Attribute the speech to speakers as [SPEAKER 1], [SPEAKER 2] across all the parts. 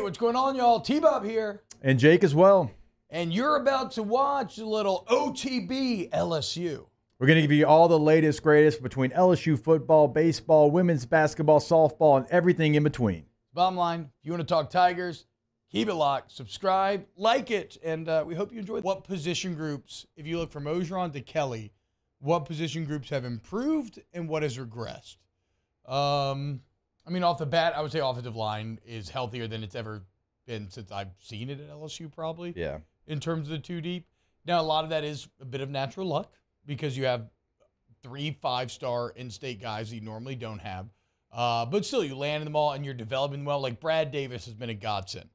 [SPEAKER 1] Hey, what's going on, y'all? T Bob here.
[SPEAKER 2] And Jake as well.
[SPEAKER 1] And you're about to watch a little OTB LSU.
[SPEAKER 2] We're going to give you all the latest, greatest between LSU football, baseball, women's basketball, softball, and everything in between.
[SPEAKER 1] Bottom line, if you want to talk Tigers, keep it locked, subscribe, like it, and uh, we hope you enjoy. What position groups, if you look from Orgeron to Kelly, what position groups have improved and what has regressed? Um, I mean, off the bat, I would say offensive line is healthier than it's ever been since I've seen it at LSU, probably.
[SPEAKER 2] Yeah.
[SPEAKER 1] In terms of the two deep. Now, a lot of that is a bit of natural luck because you have three five star in state guys that you normally don't have. Uh, but still, you land them all and you're developing well. Like Brad Davis has been a godsend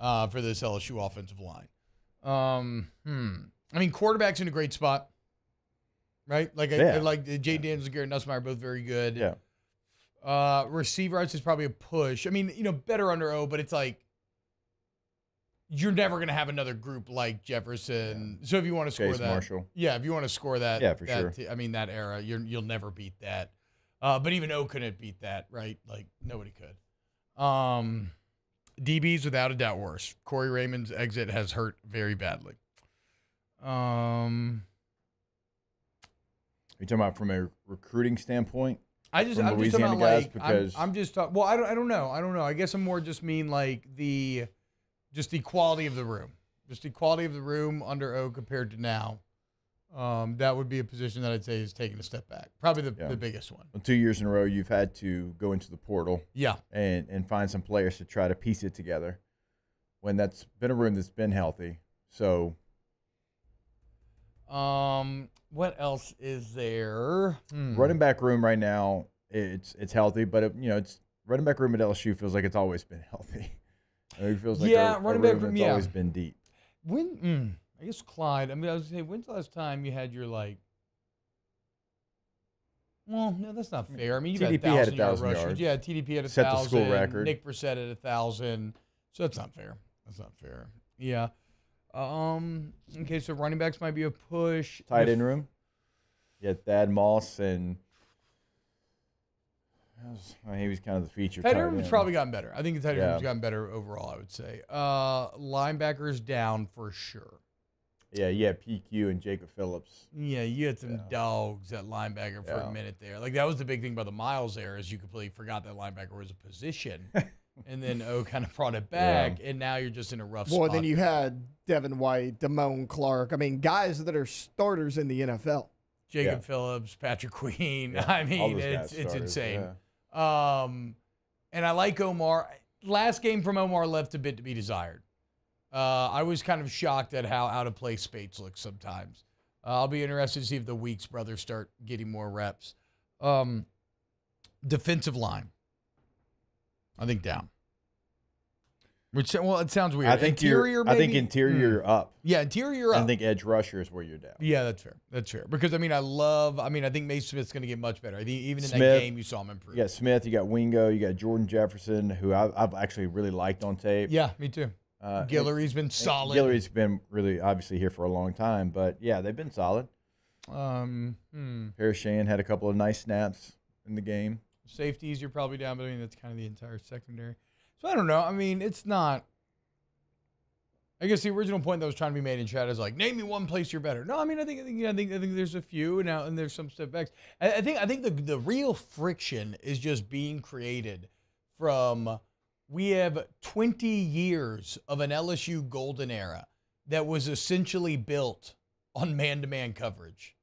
[SPEAKER 1] uh, for this LSU offensive line. Um, hmm. I mean, quarterback's in a great spot, right? Like, I,
[SPEAKER 2] Yeah.
[SPEAKER 1] I like Jayden Daniels and Garrett Nussmeier are both very good.
[SPEAKER 2] Yeah.
[SPEAKER 1] Uh, receiver, I'd is probably a push. I mean, you know, better under O, but it's like you're never going to have another group like Jefferson. So if you want to score
[SPEAKER 2] Chase
[SPEAKER 1] that,
[SPEAKER 2] Marshall.
[SPEAKER 1] yeah, if you want to score that,
[SPEAKER 2] Yeah, for
[SPEAKER 1] that
[SPEAKER 2] sure.
[SPEAKER 1] t- I mean, that era, you're, you'll never beat that. Uh, but even O couldn't beat that, right? Like nobody could. Um, DB's without a doubt worse. Corey Raymond's exit has hurt very badly. Um, Are
[SPEAKER 2] you talking about from a recruiting standpoint?
[SPEAKER 1] I just I'm just talking about like
[SPEAKER 2] because-
[SPEAKER 1] I'm, I'm just talking. Well, I don't I don't know. I don't know. I guess I'm more just mean like the just the quality of the room, just the quality of the room under O compared to now. Um, that would be a position that I'd say is taking a step back. Probably the,
[SPEAKER 2] Yeah.
[SPEAKER 1] the biggest one.
[SPEAKER 2] Well, two years in a row, you've had to go into the portal
[SPEAKER 1] Yeah.
[SPEAKER 2] and, and find some players to try to piece it together when that's been a room that's been healthy. So,
[SPEAKER 1] Um, what else is there? Hmm.
[SPEAKER 2] running back room right now, it's it's healthy, but it, you know, it's running back room at LSU feels like it's always been healthy. It feels like
[SPEAKER 1] Yeah, running back room, yeah.
[SPEAKER 2] always been deep.
[SPEAKER 1] When mm, I guess Clyde. I mean, I was saying, when's the last time you had your like? Well, no, that's not fair. I mean, you
[SPEAKER 2] TDP had a
[SPEAKER 1] thousand yard
[SPEAKER 2] thousand
[SPEAKER 1] rushers.
[SPEAKER 2] yards.
[SPEAKER 1] Yeah, TDP had a
[SPEAKER 2] Set the
[SPEAKER 1] thousand.
[SPEAKER 2] school record.
[SPEAKER 1] Nick Brossette had a thousand. So that's not fair. That's not fair. Yeah. Um. Okay, so running backs might be a push.
[SPEAKER 2] Tight end room, Yeah, had Thad Moss and well, he was kind of the feature.
[SPEAKER 1] Tight end room's probably gotten better. I think the tight end
[SPEAKER 2] Yeah.
[SPEAKER 1] room's gotten better overall. I would say. Uh, linebackers down for sure.
[SPEAKER 2] yeah, yeah, PQ and Jacob Phillips.
[SPEAKER 1] Yeah, you had some
[SPEAKER 2] Yeah.
[SPEAKER 1] dogs at linebacker for a minute there. Like that was the big thing about the Miles era is you completely forgot that linebacker was a position, and then O kind of brought it back, and now you're just in a rough
[SPEAKER 3] Boy,
[SPEAKER 1] spot.
[SPEAKER 3] then you had Devin White, Damone Clark. I mean, guys that are starters in the NFL.
[SPEAKER 1] Jacob
[SPEAKER 2] Yeah.
[SPEAKER 1] Phillips, Patrick Queen.
[SPEAKER 2] Yeah,
[SPEAKER 1] I mean, it's it's insane.
[SPEAKER 2] yeah.
[SPEAKER 1] Um, and I like Omar. Last game from Omar left a bit to be desired. Uh, I was kind of shocked at how out of place Speights looks sometimes. Uh, I'll be interested to see if the Weeks brothers start getting more reps. Um, defensive line, I think down. Which well, it sounds weird.
[SPEAKER 2] I think
[SPEAKER 1] interior.
[SPEAKER 2] I think interior
[SPEAKER 1] Hmm.
[SPEAKER 2] up.
[SPEAKER 1] Yeah, interior. Up.
[SPEAKER 2] I think edge rusher is where you're down.
[SPEAKER 1] Yeah, that's fair. That's fair. Because I mean, I love. I mean, I think Mason Smith's going to get much better. I think even in that game, you saw him improve.
[SPEAKER 2] You got Smith, you got Wingo, you got Jordan Jefferson, who I've, I've actually really liked on tape.
[SPEAKER 1] Yeah, me too.
[SPEAKER 2] Uh,
[SPEAKER 1] Guillory's been solid.
[SPEAKER 2] Guillory's been really obviously here for a long time, but yeah, they've been solid.
[SPEAKER 1] Um, hmm.
[SPEAKER 2] Paris Shand had a couple of nice snaps in the game.
[SPEAKER 1] Safeties, you're probably down, but I mean that's kind of the entire secondary. So I don't know. I mean, it's not. I guess the original point that was trying to be made in chat is like, name me one place you're better. No, I mean, I think, I think, I think, I think there's a few now, and there's some step backs. I, I think, I think the the real friction is just being created from. We have 20 years of an LSU golden era that was essentially built on man-to-man coverage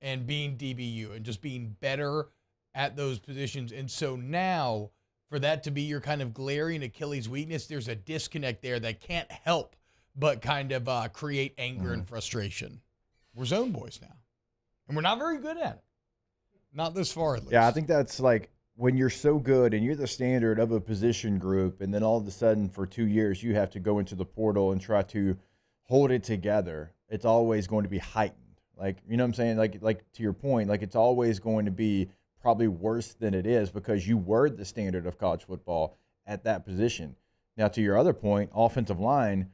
[SPEAKER 1] and being DBU and just being better at those positions. And so now, for that to be your kind of glaring Achilles weakness, there's a disconnect there that can't help but kind of uh, create anger and frustration. We're zone boys now, and we're not very good at it. Not this far, at least.
[SPEAKER 2] Yeah, I think that's like when you're so good and you're the standard of a position group, and then all of a sudden for two years you have to go into the portal and try to hold it together. It's always going to be heightened. Like you know what I'm saying? Like like to your point, like it's always going to be probably worse than it is because you were the standard of college football at that position. Now to your other point, offensive line.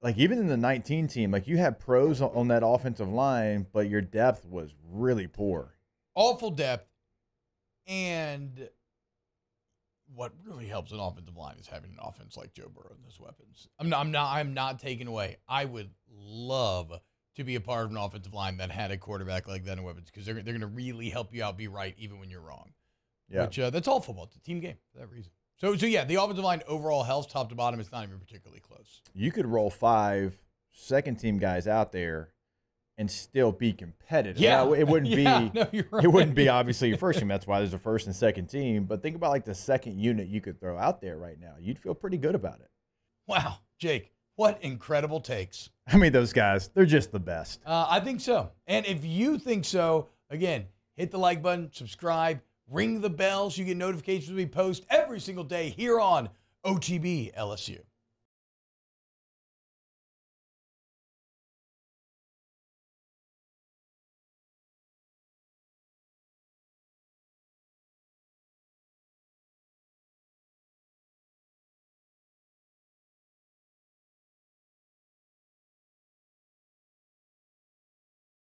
[SPEAKER 2] Like even in the 19 team, like you had pros on- that offensive line, but your depth was really poor.
[SPEAKER 1] awful depth and what really helps an offensive line is having an offense like Joe Burrow and those weapons. I'm not. I'm not. I'm not taking away. I would love to be a part of an offensive line that had a quarterback like that and weapons because they're they're going to really help you out be right even when you're wrong.
[SPEAKER 2] Yeah.
[SPEAKER 1] Which uh, that's all football. It's a team game for that reason. So so yeah, the offensive line overall health, top to bottom, it's not even particularly close.
[SPEAKER 2] You could roll five second team guys out there and still be competitive. Now, it wouldn't
[SPEAKER 1] Yeah,
[SPEAKER 2] be
[SPEAKER 1] no, you're right.
[SPEAKER 2] it wouldn't be obviously your first team. That's why there's a first and second team. But think about like the second unit you could throw out there right now. You'd feel pretty good about it.
[SPEAKER 1] Wow, Jake, what incredible takes.
[SPEAKER 2] I mean, those guys, they're just the best.
[SPEAKER 1] Uh, I think so. And if you think so, again, hit the like button, subscribe, ring the bell so you get notifications when we post every single day here on OTB LSU.